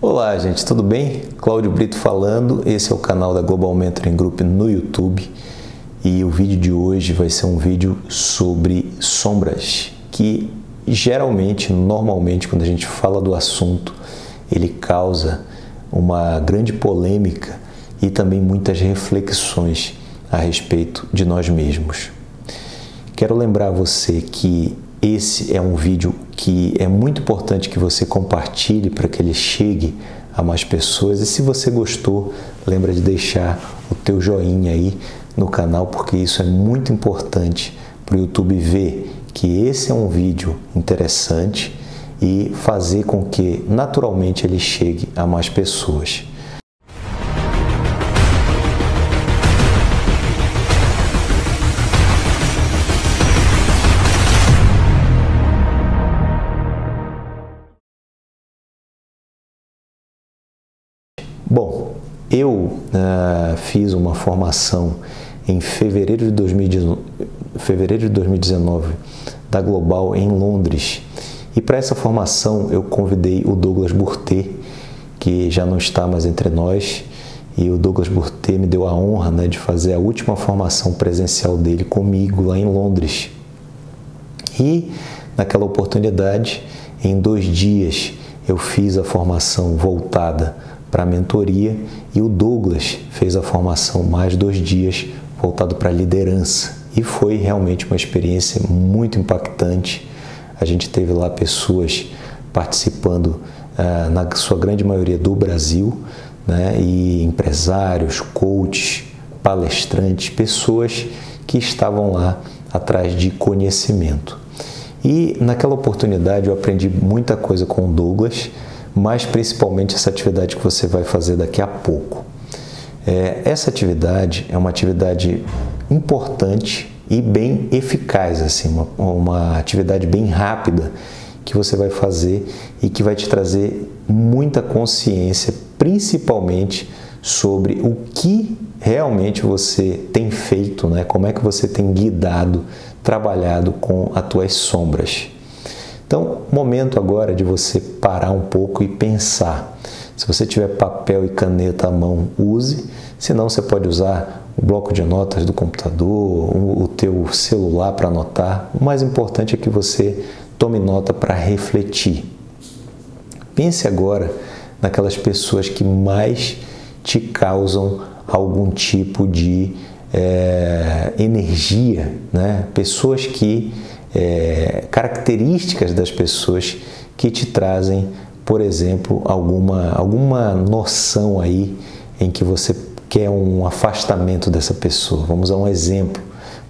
Olá, gente, tudo bem? Cláudio Brito falando. Esse é o canal da Global Mentoring Group no YouTube. E o vídeo de hoje vai ser um vídeo sobre sombras, que geralmente, normalmente, quando a gente fala do assunto, ele causa uma grande polêmica e também muitas reflexões a respeito de nós mesmos. Quero lembrar você que esse é um vídeo que é muito importante que você compartilhe para que ele chegue a mais pessoas. E se você gostou, lembra de deixar o teu joinha aí no canal, porque isso é muito importante para o YouTube ver que esse é um vídeo interessante e fazer com que naturalmente ele chegue a mais pessoas. Bom, eu uh, fiz uma formação em fevereiro de, 2019, fevereiro de 2019 da Global em Londres. E para essa formação eu convidei o Douglas Burté, que já não está mais entre nós. E o Douglas Burté me deu a honra né, de fazer a última formação presencial dele comigo lá em Londres. E naquela oportunidade, em dois dias, eu fiz a formação voltada para mentoria e o Douglas fez a formação mais dois dias voltado para liderança e foi realmente uma experiência muito impactante. A gente teve lá pessoas participando uh, na sua grande maioria do Brasil, né, e empresários, coaches, palestrantes, pessoas que estavam lá atrás de conhecimento. E naquela oportunidade eu aprendi muita coisa com o Douglas mas principalmente essa atividade que você vai fazer daqui a pouco. É, essa atividade é uma atividade importante e bem eficaz, assim, uma, uma atividade bem rápida que você vai fazer e que vai te trazer muita consciência, principalmente sobre o que realmente você tem feito, né? como é que você tem guiado, trabalhado com as tuas sombras. Então, momento agora de você parar um pouco e pensar. Se você tiver papel e caneta à mão, use. Se não, você pode usar o bloco de notas do computador, o teu celular para anotar. O mais importante é que você tome nota para refletir. Pense agora naquelas pessoas que mais te causam algum tipo de é, energia, né? Pessoas que é, características das pessoas que te trazem, por exemplo, alguma, alguma noção aí em que você quer um afastamento dessa pessoa. Vamos a um exemplo.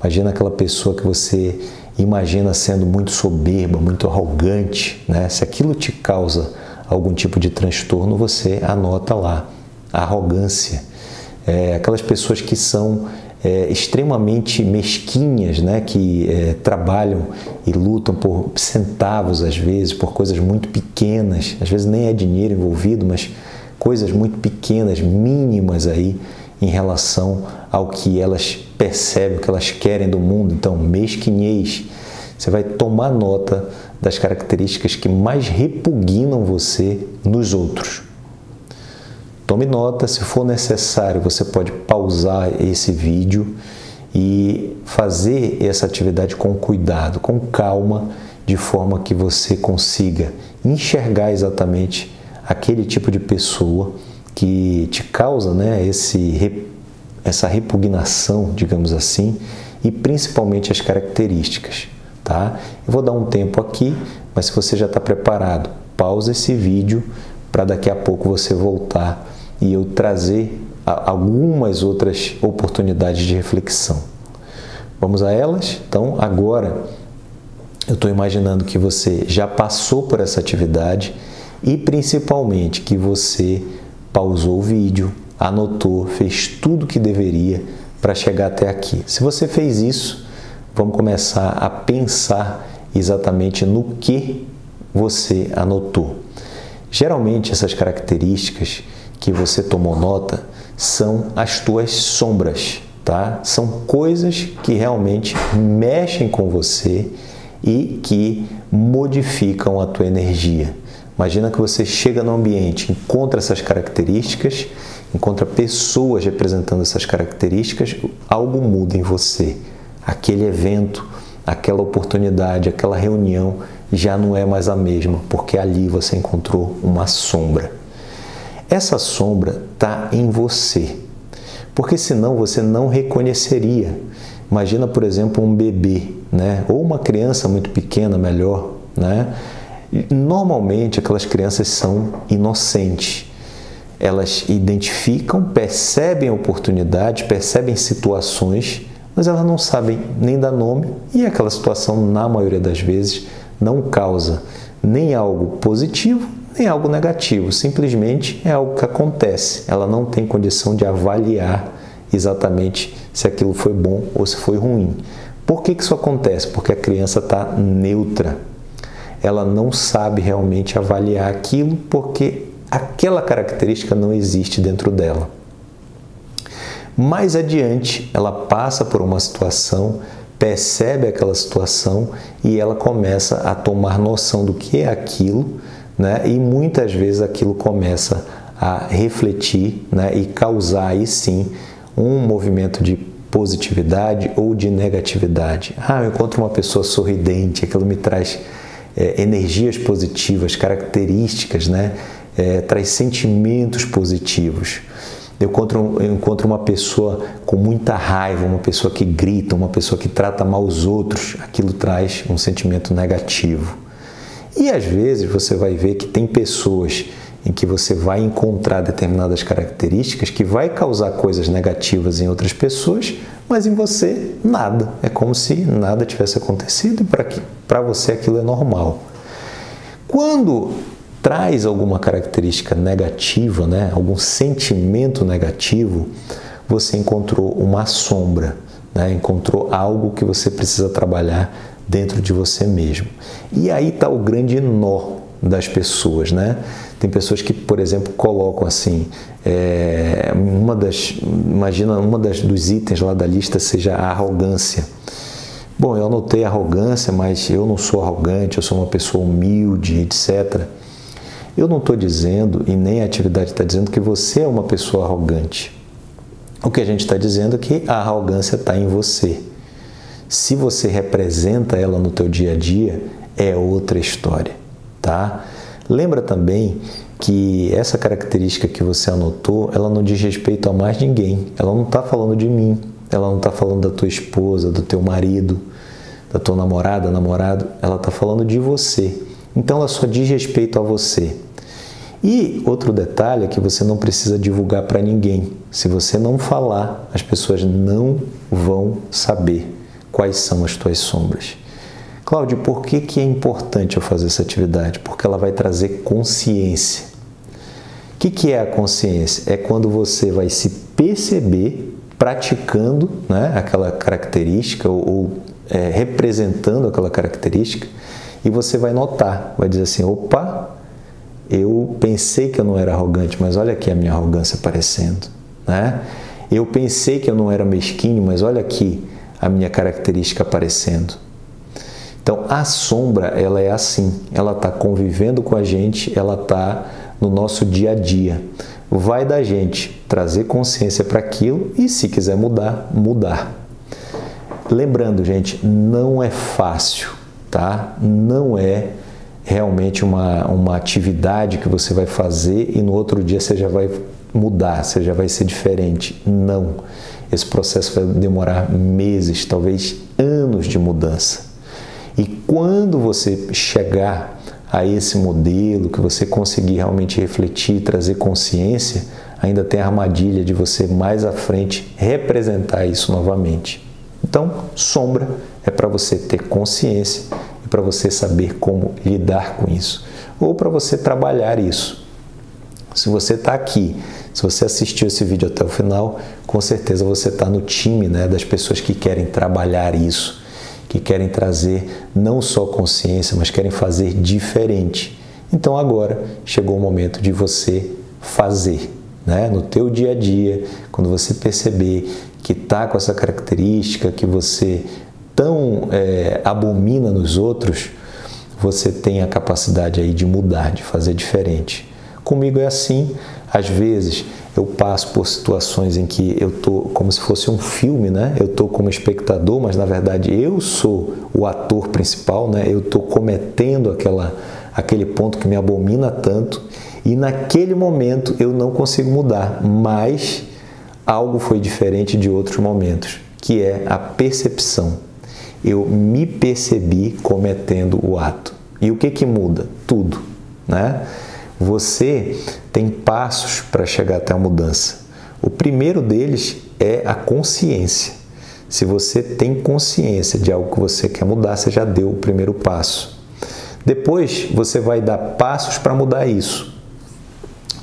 Imagina aquela pessoa que você imagina sendo muito soberba, muito arrogante, né? Se aquilo te causa algum tipo de transtorno, você anota lá. Arrogância. É, aquelas pessoas que são é, extremamente mesquinhas, né, que é, trabalham e lutam por centavos às vezes, por coisas muito pequenas, às vezes nem é dinheiro envolvido, mas coisas muito pequenas, mínimas aí em relação ao que elas percebem, o que elas querem do mundo. Então, mesquinhez, você vai tomar nota das características que mais repugnam você nos outros. Tome nota, se for necessário, você pode pausar esse vídeo e fazer essa atividade com cuidado, com calma, de forma que você consiga enxergar exatamente aquele tipo de pessoa que te causa né, esse, essa repugnação, digamos assim, e principalmente as características. Tá? Eu vou dar um tempo aqui, mas se você já está preparado, pausa esse vídeo para daqui a pouco você voltar e eu trazer algumas outras oportunidades de reflexão. Vamos a elas? Então, agora eu estou imaginando que você já passou por essa atividade e principalmente que você pausou o vídeo, anotou, fez tudo que deveria para chegar até aqui. Se você fez isso, vamos começar a pensar exatamente no que você anotou. Geralmente essas características que você tomou nota são as tuas sombras, tá? São coisas que realmente mexem com você e que modificam a tua energia. Imagina que você chega no ambiente, encontra essas características, encontra pessoas representando essas características, algo muda em você. Aquele evento, aquela oportunidade, aquela reunião já não é mais a mesma, porque ali você encontrou uma sombra. Essa sombra está em você, porque senão você não reconheceria. Imagina, por exemplo, um bebê, né? ou uma criança muito pequena, melhor. Né? Normalmente, aquelas crianças são inocentes. Elas identificam, percebem oportunidades, percebem situações, mas elas não sabem nem dar nome e aquela situação, na maioria das vezes, não causa nem algo positivo nem algo negativo, simplesmente é algo que acontece. Ela não tem condição de avaliar exatamente se aquilo foi bom ou se foi ruim. Por que, que isso acontece? Porque a criança está neutra. Ela não sabe realmente avaliar aquilo porque aquela característica não existe dentro dela. Mais adiante, ela passa por uma situação, percebe aquela situação e ela começa a tomar noção do que é aquilo, né? e muitas vezes aquilo começa a refletir né? e causar aí sim um movimento de positividade ou de negatividade. Ah, eu encontro uma pessoa sorridente, aquilo me traz é, energias positivas, características, né? É, traz sentimentos positivos. Eu encontro, eu encontro uma pessoa com muita raiva, uma pessoa que grita, uma pessoa que trata mal os outros, aquilo traz um sentimento negativo. E às vezes você vai ver que tem pessoas em que você vai encontrar determinadas características que vai causar coisas negativas em outras pessoas, mas em você nada. É como se nada tivesse acontecido e para você aquilo é normal. Quando traz alguma característica negativa, né, algum sentimento negativo, você encontrou uma sombra, né, encontrou algo que você precisa trabalhar dentro de você mesmo. E aí está o grande nó das pessoas, né? Tem pessoas que, por exemplo, colocam assim, é, uma das, imagina uma das dos itens lá da lista seja a arrogância. Bom, eu anotei arrogância, mas eu não sou arrogante, eu sou uma pessoa humilde, etc. Eu não estou dizendo, e nem a atividade está dizendo, que você é uma pessoa arrogante. O que a gente está dizendo é que a arrogância está em você. Se você representa ela no teu dia a dia, é outra história, tá? Lembra também que essa característica que você anotou, ela não diz respeito a mais ninguém. Ela não está falando de mim, ela não está falando da tua esposa, do teu marido, da tua namorada, namorado. Ela está falando de você. Então ela só diz respeito a você. E outro detalhe é que você não precisa divulgar para ninguém. Se você não falar, as pessoas não vão saber quais são as tuas sombras. Cláudio, por que, que é importante eu fazer essa atividade? Porque ela vai trazer consciência. O que, que é a consciência? É quando você vai se perceber praticando né, aquela característica ou, ou é, representando aquela característica e você vai notar, vai dizer assim, opa, eu pensei que eu não era arrogante, mas olha aqui a minha arrogância aparecendo, né? Eu pensei que eu não era mesquinho, mas olha aqui a minha característica aparecendo. Então, a sombra, ela é assim, ela está convivendo com a gente, ela está no nosso dia a dia. Vai da gente trazer consciência para aquilo e, se quiser mudar, mudar. Lembrando, gente, não é fácil, tá? Não é realmente uma, uma atividade que você vai fazer e no outro dia você já vai mudar, você já vai ser diferente. Não. Esse processo vai demorar meses, talvez anos de mudança. E quando você chegar a esse modelo, que você conseguir realmente refletir, trazer consciência, ainda tem a armadilha de você mais à frente representar isso novamente. Então, sombra é para você ter consciência e para você saber como lidar com isso, ou para você trabalhar isso. Se você está aqui, se você assistiu esse vídeo até o final, com certeza você está no time né, das pessoas que querem trabalhar isso que querem trazer não só consciência, mas querem fazer diferente. Então agora chegou o momento de você fazer, né? No teu dia a dia, quando você perceber que está com essa característica que você tão é, abomina nos outros, você tem a capacidade aí de mudar, de fazer diferente. Comigo é assim, às vezes eu passo por situações em que eu tô como se fosse um filme, né? Eu tô como espectador, mas na verdade eu sou o ator principal, né? Eu tô cometendo aquela aquele ponto que me abomina tanto e naquele momento eu não consigo mudar, mas algo foi diferente de outros momentos, que é a percepção. Eu me percebi cometendo o ato. E o que que muda? Tudo, né? Você tem passos para chegar até a mudança. O primeiro deles é a consciência. Se você tem consciência de algo que você quer mudar, você já deu o primeiro passo. Depois você vai dar passos para mudar isso.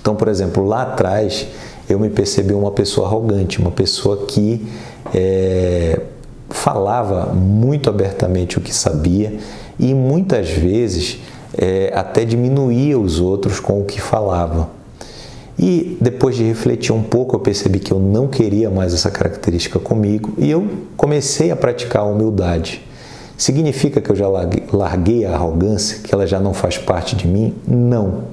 Então, por exemplo, lá atrás eu me percebi uma pessoa arrogante, uma pessoa que é, falava muito abertamente o que sabia e muitas vezes é, até diminuía os outros com o que falava. E depois de refletir um pouco, eu percebi que eu não queria mais essa característica comigo e eu comecei a praticar a humildade. Significa que eu já larguei a arrogância, que ela já não faz parte de mim? Não.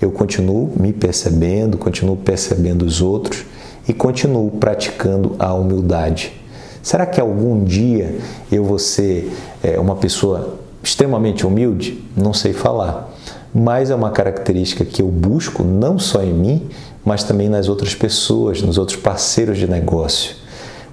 Eu continuo me percebendo, continuo percebendo os outros e continuo praticando a humildade. Será que algum dia eu vou ser é, uma pessoa extremamente humilde? Não sei falar, mas é uma característica que eu busco não só em mim, mas também nas outras pessoas, nos outros parceiros de negócio.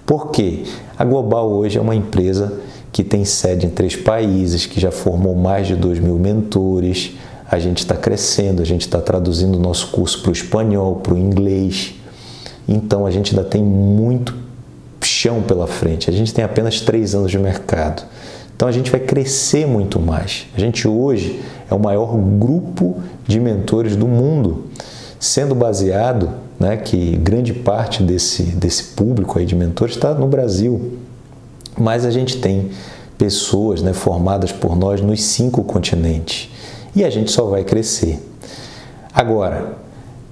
Por quê? A Global hoje é uma empresa que tem sede em três países, que já formou mais de 2 mil mentores. A gente está crescendo, a gente está traduzindo o nosso curso para o espanhol, para o inglês. Então a gente ainda tem muito chão pela frente. A gente tem apenas três anos de mercado. Então a gente vai crescer muito mais. A gente hoje é o maior grupo de mentores do mundo, sendo baseado, né, que grande parte desse, desse público aí de mentores está no Brasil. Mas a gente tem pessoas né, formadas por nós nos cinco continentes e a gente só vai crescer. Agora,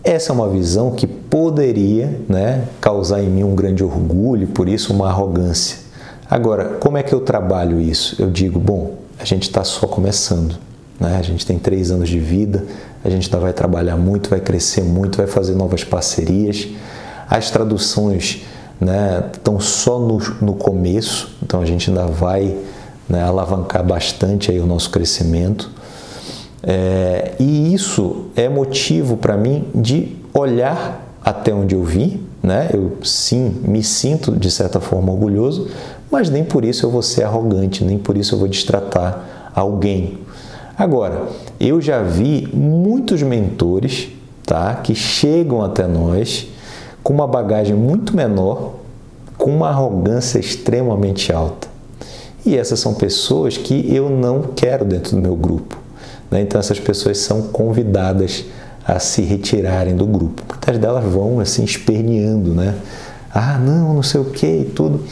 essa é uma visão que poderia né, causar em mim um grande orgulho, por isso uma arrogância. Agora, como é que eu trabalho isso? Eu digo, bom, a gente está só começando, né? a gente tem três anos de vida, a gente ainda vai trabalhar muito, vai crescer muito, vai fazer novas parcerias. As traduções né, estão só no, no começo, então a gente ainda vai né, alavancar bastante aí o nosso crescimento. É, e isso é motivo para mim de olhar até onde eu vim, né? Eu sim me sinto de certa forma orgulhoso, mas nem por isso eu vou ser arrogante, nem por isso eu vou destratar alguém. Agora, eu já vi muitos mentores, tá, que chegam até nós com uma bagagem muito menor, com uma arrogância extremamente alta. E essas são pessoas que eu não quero dentro do meu grupo. Né? Então essas pessoas são convidadas a se retirarem do grupo. Muitas delas vão assim esperneando, né? Ah, não, não sei o que e tudo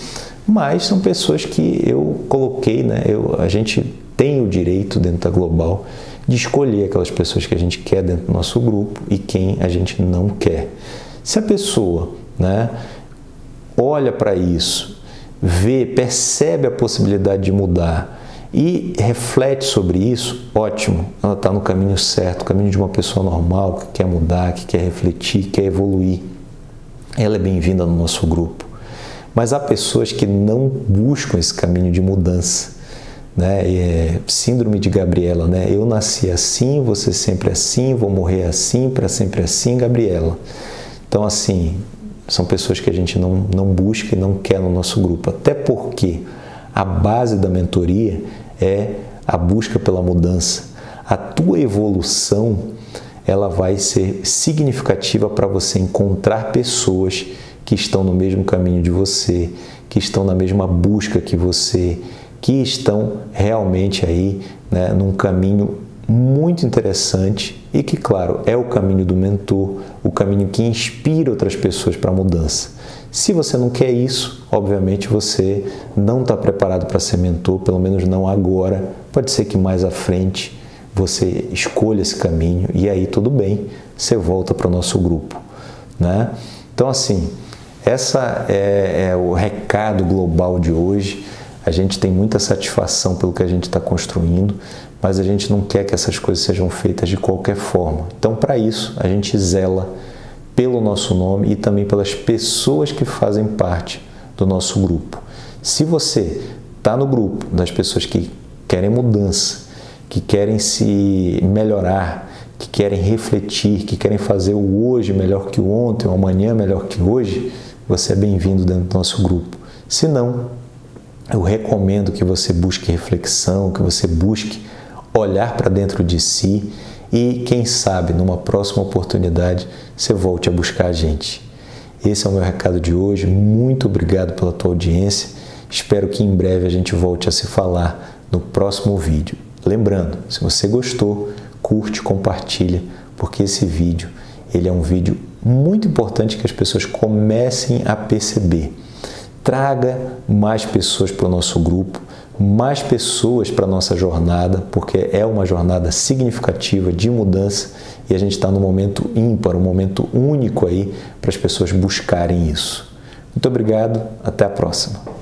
mas são pessoas que eu coloquei, né? Eu, a gente tem o direito dentro da Global de escolher aquelas pessoas que a gente quer dentro do nosso grupo e quem a gente não quer. Se a pessoa, né, olha para isso, vê, percebe a possibilidade de mudar e reflete sobre isso, ótimo, ela está no caminho certo, caminho de uma pessoa normal que quer mudar, que quer refletir, que quer evoluir. Ela é bem-vinda no nosso grupo. Mas há pessoas que não buscam esse caminho de mudança. Né? É, síndrome de Gabriela, né? Eu nasci assim, você sempre assim, vou morrer assim, para sempre assim, Gabriela. Então, assim, são pessoas que a gente não, não busca e não quer no nosso grupo. Até porque a base da mentoria é a busca pela mudança. A tua evolução ela vai ser significativa para você encontrar pessoas que estão no mesmo caminho de você, que estão na mesma busca que você, que estão realmente aí né, num caminho muito interessante e que, claro, é o caminho do mentor, o caminho que inspira outras pessoas para a mudança. Se você não quer isso, obviamente você não está preparado para ser mentor, pelo menos não agora. Pode ser que mais à frente você escolha esse caminho e aí tudo bem, você volta para o nosso grupo, né? Então assim, essa é, é o recado global de hoje. A gente tem muita satisfação pelo que a gente está construindo, mas a gente não quer que essas coisas sejam feitas de qualquer forma. Então, para isso, a gente zela pelo nosso nome e também pelas pessoas que fazem parte do nosso grupo. Se você está no grupo das pessoas que querem mudança, que querem se melhorar, que querem refletir, que querem fazer o hoje melhor que o ontem, o amanhã melhor que hoje, você é bem-vindo dentro do nosso grupo. Se não, eu recomendo que você busque reflexão, que você busque olhar para dentro de si e, quem sabe, numa próxima oportunidade, você volte a buscar a gente. Esse é o meu recado de hoje. Muito obrigado pela tua audiência. Espero que em breve a gente volte a se falar no próximo vídeo. Lembrando, se você gostou, curte, compartilha, porque esse vídeo ele é um vídeo muito importante que as pessoas comecem a perceber. Traga mais pessoas para o nosso grupo, mais pessoas para a nossa jornada, porque é uma jornada significativa de mudança e a gente está num momento ímpar, um momento único aí para as pessoas buscarem isso. Muito obrigado, até a próxima.